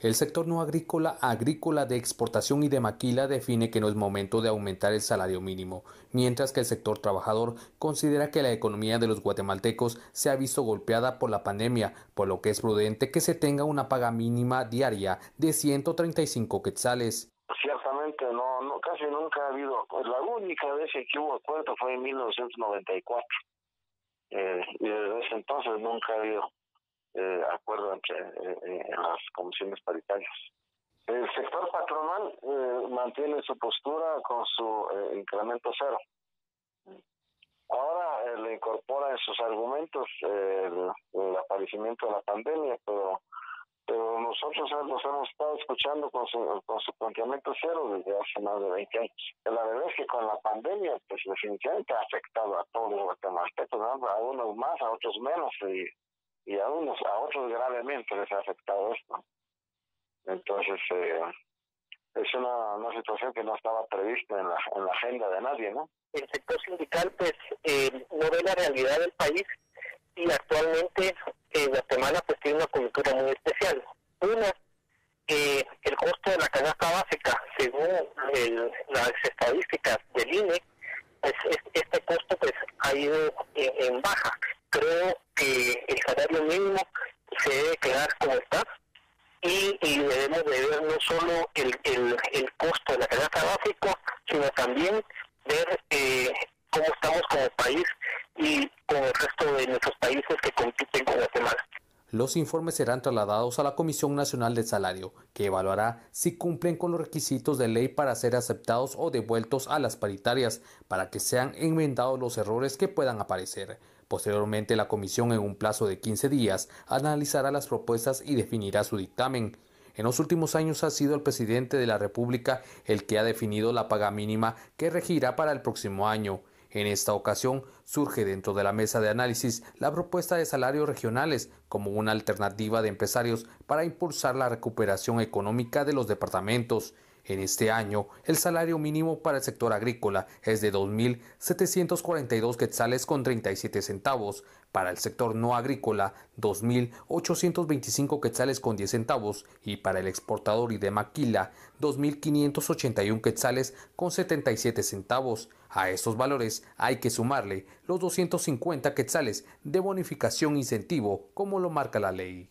El sector no agrícola, agrícola de exportación y de maquila define que no es momento de aumentar el salario mínimo, mientras que el sector trabajador considera que la economía de los guatemaltecos se ha visto golpeada por la pandemia, por lo que es prudente que se tenga una paga mínima diaria de 135 quetzales. Ciertamente, no, no casi nunca ha habido. La única vez que hubo acuerdo fue en 1994. Eh, y desde ese entonces nunca ha habido eh, acuerdo entre eh, las comisiones paritarias. El sector patronal eh, mantiene su postura con su incremento cero. Ahora le incorpora en sus argumentos el, aparecimiento de la pandemia, pero pero nosotros los hemos estado escuchando con su, con su planteamiento cero desde hace más de 20 años. La verdad es que con la pandemia, pues definitivamente ha afectado a todos los guatemaltecos, a unos más, a otros menos, y y a unos, a otros gravemente les ha afectado esto. Entonces, eh, es una, una situación que no estaba prevista en la, en la agenda de nadie, ¿no? El sector sindical, pues, eh, no ve la realidad del país y actualmente eh, Guatemala, pues, tiene una coyuntura muy especial. Una, eh, el costo de la canasta básica, según las estadísticas del INE, pues, este costo, pues, ha ido en baja. Creo que el salario mínimo se debe quedar como está y, debemos de ver no solo el, costo de la canasta básica, sino también ver eh, cómo estamos como país y con el resto de nuestros países que compiten con Guatemala. Los informes serán trasladados a la Comisión Nacional del Salario, que evaluará si cumplen con los requisitos de ley para ser aceptados o devueltos a las paritarias, para que sean enmendados los errores que puedan aparecer. Posteriormente, la comisión en un plazo de 15 días analizará las propuestas y definirá su dictamen. En los últimos años ha sido el presidente de la República el que ha definido la paga mínima que regirá para el próximo año. En esta ocasión surge dentro de la mesa de análisis la propuesta de salarios regionales como una alternativa de empresarios para impulsar la recuperación económica de los departamentos. En este año, el salario mínimo para el sector agrícola es de 2.742 quetzales con 37 centavos, para el sector no agrícola 2.825 quetzales con 10 centavos y para el exportador y de maquila 2.581 quetzales con 77 centavos. A estos valores hay que sumarle los 250 quetzales de bonificación incentivo como lo marca la ley.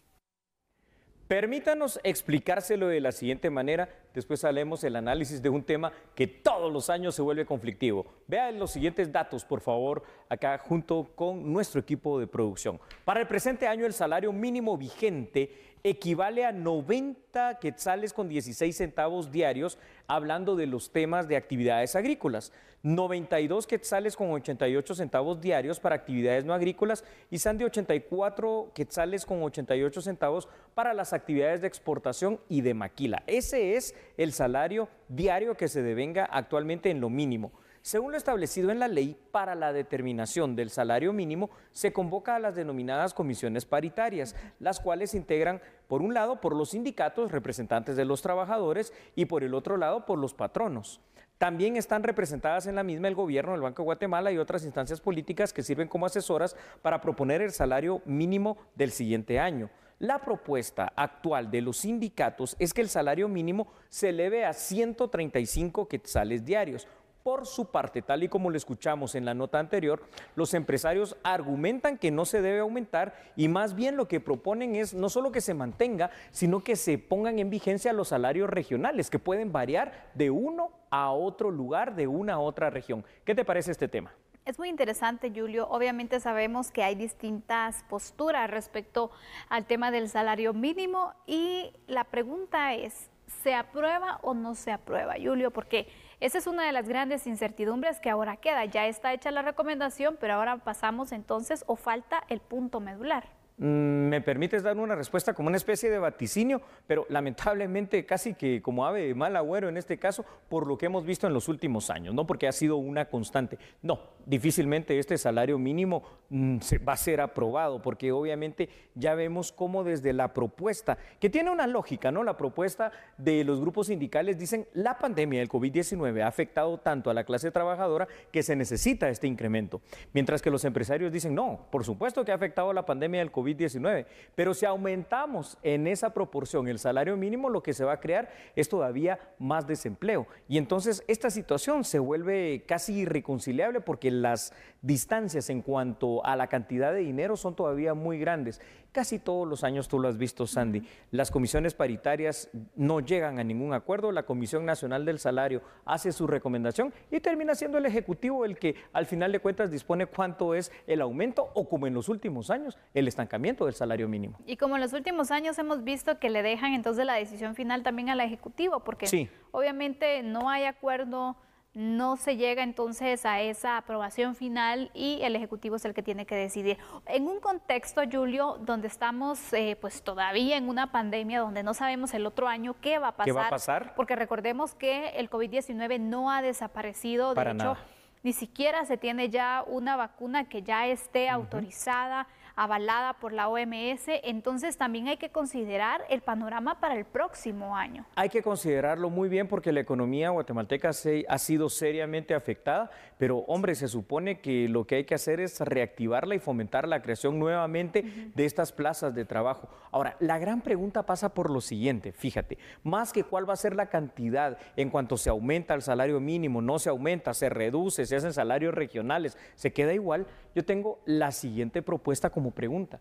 Permítanos explicárselo de la siguiente manera, después haremos el análisis de un tema que todos los años se vuelve conflictivo. Vean los siguientes datos, por favor, acá junto con nuestro equipo de producción. Para el presente año, el salario mínimo vigente equivale a 90 quetzales con 16 centavos diarios, hablando de los temas de actividades agrícolas. 92 quetzales con 88 centavos diarios para actividades no agrícolas y están de 84 quetzales con 88 centavos para las actividades de exportación y de maquila. Ese es el salario diario que se devenga actualmente en lo mínimo. Según lo establecido en la ley, para la determinación del salario mínimo se convoca a las denominadas comisiones paritarias, las cuales se integran, por un lado, por los sindicatos, representantes de los trabajadores, y por el otro lado, por los patronos. También están representadas en la misma el gobierno, el Banco de Guatemala y otras instancias políticas que sirven como asesoras para proponer el salario mínimo del siguiente año. La propuesta actual de los sindicatos es que el salario mínimo se eleve a 135 quetzales diarios, por su parte, tal y como lo escuchamos en la nota anterior, los empresarios argumentan que no se debe aumentar y más bien lo que proponen es no solo que se mantenga, sino que se pongan en vigencia los salarios regionales, que pueden variar de uno a otro lugar, de una a otra región. ¿Qué te parece este tema? Es muy interesante, Julio. Obviamente sabemos que hay distintas posturas respecto al tema del salario mínimo y la pregunta es, ¿se aprueba o no se aprueba, Julio? Porque esa es una de las grandes incertidumbres que ahora queda. Ya está hecha la recomendación, pero ahora pasamos entonces o falta el punto medular. Mm, me permites dar una respuesta como una especie de vaticinio, pero lamentablemente casi que como ave de mal agüero en este caso, por lo que hemos visto en los últimos años, no porque ha sido una constante. No, difícilmente este salario mínimo mm, va a ser aprobado, porque obviamente ya vemos cómo desde la propuesta, que tiene una lógica, ¿no? La propuesta de los grupos sindicales dicen la pandemia del COVID-19 ha afectado tanto a la clase trabajadora que se necesita este incremento, mientras que los empresarios dicen no, por supuesto que ha afectado la pandemia del COVID COVID-19. Pero si aumentamos en esa proporción el salario mínimo, lo que se va a crear es todavía más desempleo. Y entonces esta situación se vuelve casi irreconciliable porque las distancias en cuanto a la cantidad de dinero son todavía muy grandes. Casi todos los años tú lo has visto, Sandy. Las comisiones paritarias no llegan a ningún acuerdo. La Comisión Nacional del Salario hace su recomendación y termina siendo el Ejecutivo el que al final de cuentas dispone cuánto es el aumento o como en los últimos años, el estancamiento del salario mínimo. Y como en los últimos años hemos visto que le dejan entonces la decisión final también al Ejecutivo, porque obviamente no hay acuerdo no se llega entonces a esa aprobación final y el Ejecutivo es el que tiene que decidir. En un contexto, Julio, donde estamos eh, pues todavía en una pandemia, donde no sabemos el otro año qué va a pasar. ¿Qué va a pasar? Porque recordemos que el COVID-19 no ha desaparecido, de hecho, ni siquiera se tiene ya una vacuna que ya esté autorizada avalada por la OMS, entonces también hay que considerar el panorama para el próximo año. Hay que considerarlo muy bien porque la economía guatemalteca se, ha sido seriamente afectada, pero hombre, se supone que lo que hay que hacer es reactivarla y fomentar la creación nuevamente de estas plazas de trabajo. Ahora, la gran pregunta pasa por lo siguiente, fíjate, más que cuál va a ser la cantidad en cuanto se aumenta el salario mínimo, no se aumenta, se reduce, se hacen salarios regionales, se queda igual, yo tengo la siguiente propuesta como pregunta.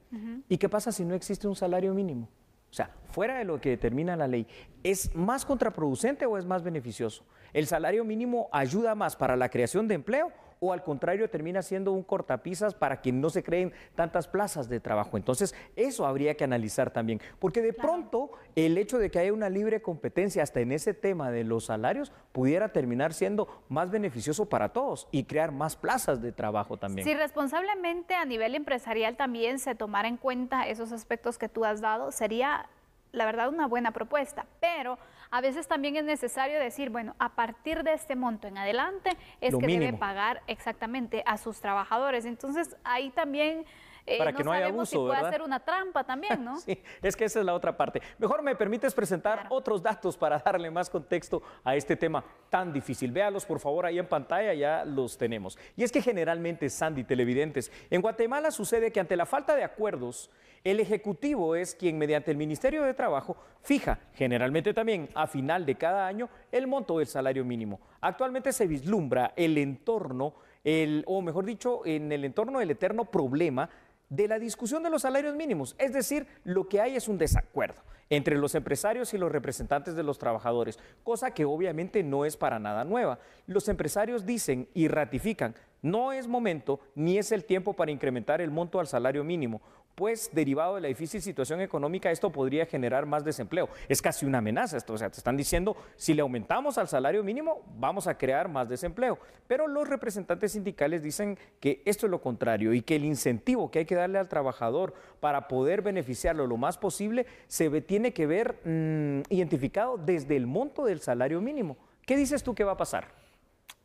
¿Y qué pasa si no existe un salario mínimo? O sea, fuera de lo que determina la ley, ¿es más contraproducente o es más beneficioso? ¿El salario mínimo ayuda más para la creación de empleo o al contrario termina siendo un cortapisas para que no se creen tantas plazas de trabajo. Entonces, eso habría que analizar también, porque de pronto el hecho de que haya una libre competencia hasta en ese tema de los salarios pudiera terminar siendo más beneficioso para todos y crear más plazas de trabajo también. Si responsablemente a nivel empresarial también se tomara en cuenta esos aspectos que tú has dado, sería la verdad una buena propuesta, pero a veces también es necesario decir, bueno, a partir de este monto en adelante es que debe pagar exactamente a sus trabajadores. Entonces ahí también... Eh, Para que no, haya abuso, si puede hacer una trampa también, ¿no? sí, es que esa es la otra parte. Mejor me permites presentar otros datos para darle más contexto a este tema tan difícil. Véalos, por favor, ahí en pantalla, ya los tenemos. Y es que generalmente, Sandy, televidentes, en Guatemala sucede que ante la falta de acuerdos, el Ejecutivo es quien mediante el Ministerio de Trabajo fija, generalmente también a final de cada año, el monto del salario mínimo. Actualmente se vislumbra el entorno, el, o mejor dicho, en el entorno del eterno problema de la discusión de los salarios mínimos. Es decir, lo que hay es un desacuerdo entre los empresarios y los representantes de los trabajadores, cosa que obviamente no es para nada nueva. Los empresarios dicen y ratifican, no es momento ni es el tiempo para incrementar el monto al salario mínimo pues derivado de la difícil situación económica, esto podría generar más desempleo. Es casi una amenaza esto, o sea, te están diciendo, si le aumentamos al salario mínimo, vamos a crear más desempleo. Pero los representantes sindicales dicen que esto es lo contrario y que el incentivo que hay que darle al trabajador para poder beneficiarlo lo más posible se tiene que ver mm, identificado desde el monto del salario mínimo. ¿Qué dices tú que va a pasar?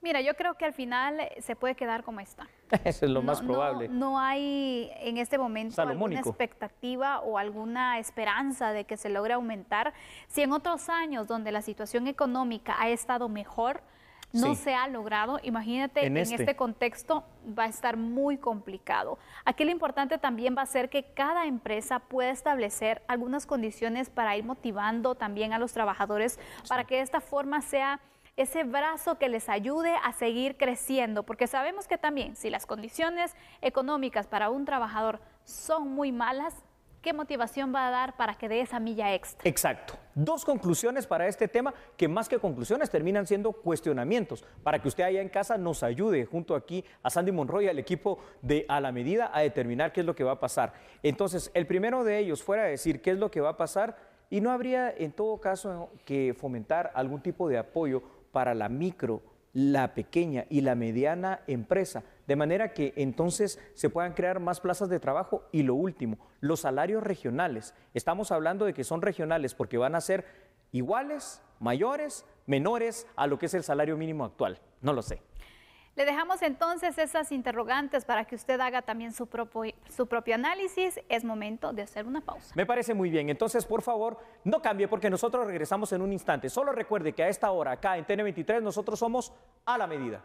Mira, yo creo que al final eh, se puede quedar como está. Eso es lo más probable. No, hay en este momento alguna expectativa o alguna esperanza de que se logre aumentar. Si en otros años donde la situación económica ha estado mejor, no se ha logrado, imagínate en, este. este. contexto va a estar muy complicado. Aquí lo importante también va a ser que cada empresa pueda establecer algunas condiciones para ir motivando también a los trabajadores para que de esta forma sea ese brazo que les ayude a seguir creciendo, porque sabemos que también si las condiciones económicas para un trabajador son muy malas, ¿qué motivación va a dar para que dé esa milla extra? Exacto. Dos conclusiones para este tema que más que conclusiones terminan siendo cuestionamientos para que usted allá en casa nos ayude junto aquí a Sandy Monroy y al equipo de A la Medida a determinar qué es lo que va a pasar. Entonces, el primero de ellos fuera a decir qué es lo que va a pasar y no habría en todo caso que fomentar algún tipo de apoyo para la micro, la pequeña y la mediana empresa, de manera que entonces se puedan crear más plazas de trabajo. Y lo último, los salarios regionales. Estamos hablando de que son regionales porque van a ser iguales, mayores, menores a lo que es el salario mínimo actual. No lo sé. Le dejamos entonces esas interrogantes para que usted haga también su propio, análisis. Es momento de hacer una pausa. Me parece muy bien. Entonces, por favor, no cambie porque nosotros regresamos en un instante. Solo recuerde que a esta hora, acá en TN23, nosotros somos a la medida.